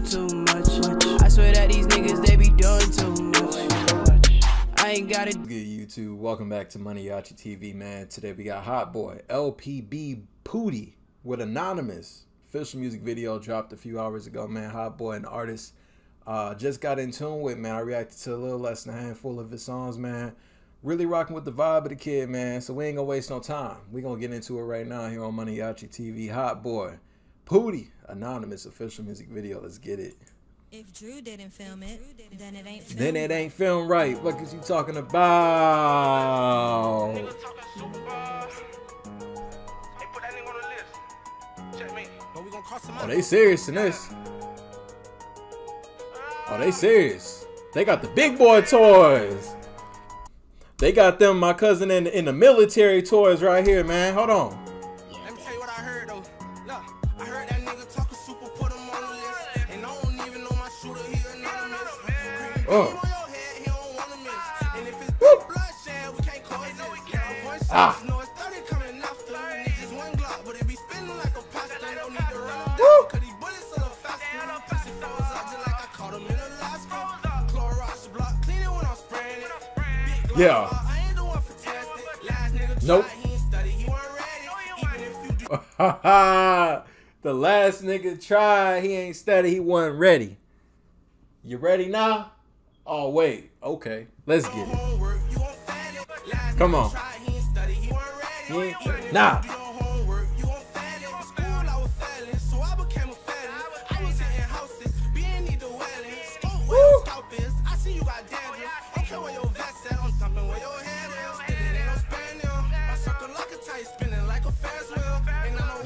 too much. I swear that these niggas, they be doing too much. I ain't got it. Good YouTube. Welcome back to MANIACiTV, man. Today we got Hotboii, LPB Poody with Anonymous. Official music video dropped a few hours ago, man. Hotboii, an artist. Uh, just got in tune with, man. I reacted to a little less than a handful of his songs, man. Really rocking with the vibe of the kid, man. So we ain't gonna waste no time. We gonna get into it right now here on MANIACiTV. Hot Boy, Poody, Anonymous official music video. Let's get it. If Drew didn't film it, then it ain't filmed. Then it ain't filmed right. What is you talking about? Oh, they serious in this. Oh, they serious. They got the big boy toys. They got them, my cousin, in, in the military toys right here, man. Hold on. Shot, Ah. know it's 30 coming after. Niggas one Glock, but it be spinning like a pasta. Don't need to run him Woo. down, cause these bullets a little faster. Pussy froze up just like I caught him in Alaska. Clorox the block, clean it when I'm spraying it. Big Glock, Yeah. Nope. study, the last nigga tried. He ain't steady. He wasn't ready. You ready now? Oh wait. Okay. Let's get it. Come on. nah.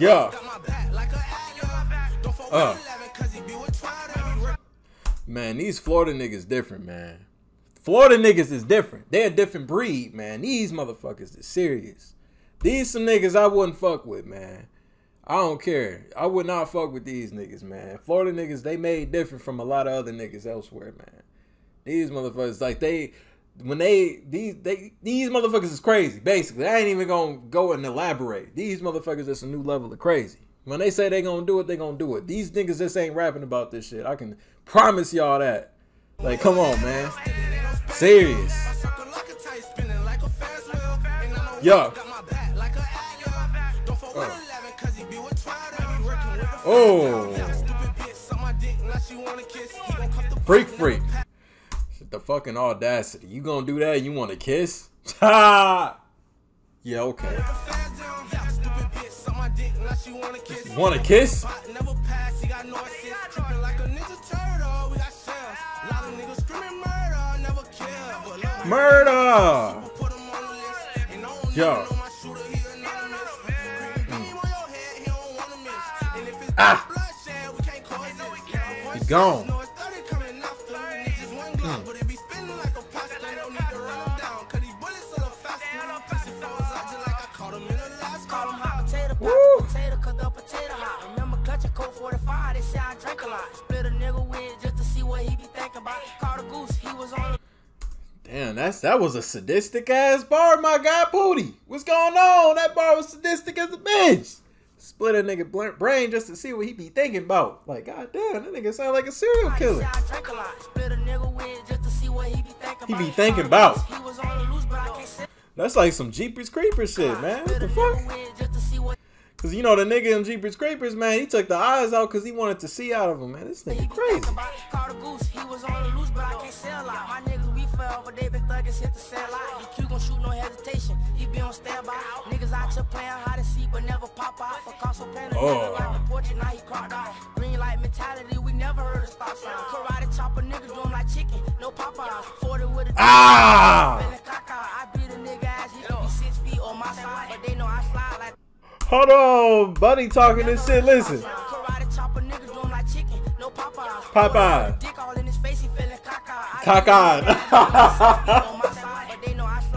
Yeah. got Man, these Florida niggas different, man. Florida niggas is different. They're a different breed, man. These motherfuckers is serious. These some niggas I wouldn't fuck with, man. I don't care. I would not fuck with these niggas, man. Florida niggas, they made different from a lot of other niggas elsewhere, man. These motherfuckers, like they, when they these they these motherfuckers is crazy. Basically, I ain't even gonna go and elaborate. These motherfuckers is a new level of crazy. When they say they gonna do it, they gonna do it. These niggas just ain't rapping about this shit. I can promise y'all that. Like, come on, man. Serious. Yeah. got my back like a alien. Don't fuck with 11, cause he be with Twitter. He working with the Oh. The Freak, freak. The fucking audacity. You gonna do that? You want to kiss? Yeah, okay. Want to kiss? Bot never pass, he no assist. Hmm. 45, they say I drank a lot. Split a nigga with just to see what he be thinking about. Called a goose, he was on Damn, that's that was a sadistic ass bar, my guy Poody. What's going on? That bar was sadistic as a bitch. Split a nigga brain just to see what he be thinking about. Like, god damn, that nigga sound like a serial killer. say I drank a lot. Split a nigga with just to see what he be thinking about. be thinking Called a about. goose, He was on the loose, but I can't say. That's like some Jeepers Creepers shit, man. What the fuck? Cause you know the nigga in Jeepers Creepers, man, he took the eyes out cause he wanted to see out of him, man. This nigga crazy. Called a goose, he was on the loose, but I can't sell out. My niggas, we forever, they been thuggers, hit the cell out. EQ gon' shoot, no hesitation. He be on standby. Niggas out here playing hide and seek, but never pop out. For cause Oh. like the porch, now he crocked out. Green light mentality, we never heard a stop sign. Karate chop a nigga, do like chicken, no Popeye. 40 with a Ah! I beat a nigga ass, he be six feet on my side, but they know I slide like. Hold on, buddy talking this shit. Listen. Popeye. Slide.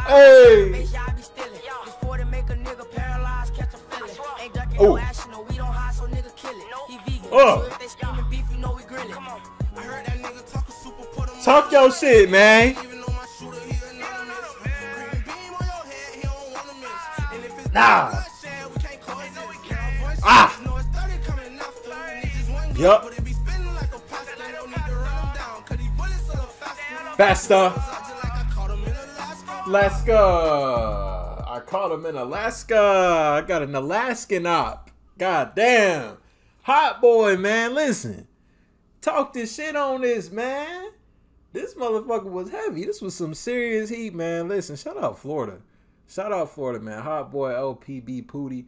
Hey. Bitch, y'all be stealing. This 40 make a nigga paralyzed, catch a feeling. Ain't ducking Ooh. no action, no, we don't hide, so nigga kill it. He vegan. Oh. Him Talk your shit, man. Nah. Ah. No, it's 30 coming after. Niggas one Yup. Faster. Alaska. I caught him in Alaska. I got an Alaskan op. God damn. Hotboii, man. Listen. Talk this shit on this, man. This motherfucker was heavy. This was some serious heat, man. Listen, shout out Florida. Shout out Florida, man. Hotboii LPB Poody.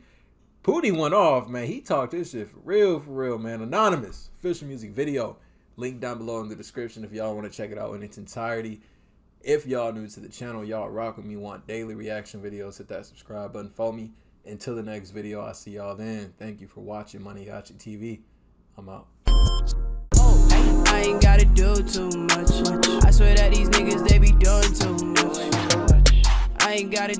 Poody went off, man. He talked this shit for real, for real, man. Anonymous. Official music video. Link down below in the description if y'all want to check it out in its entirety. If y'all new to the channel, y'all rock with me, want daily reaction videos, hit that subscribe button, follow me. Until the next video, I'll see y'all then. Thank you for watching MANIACiTV. I'm out. I ain't gotta do too much. I swear that these niggas, they be doing too much. I ain't gotta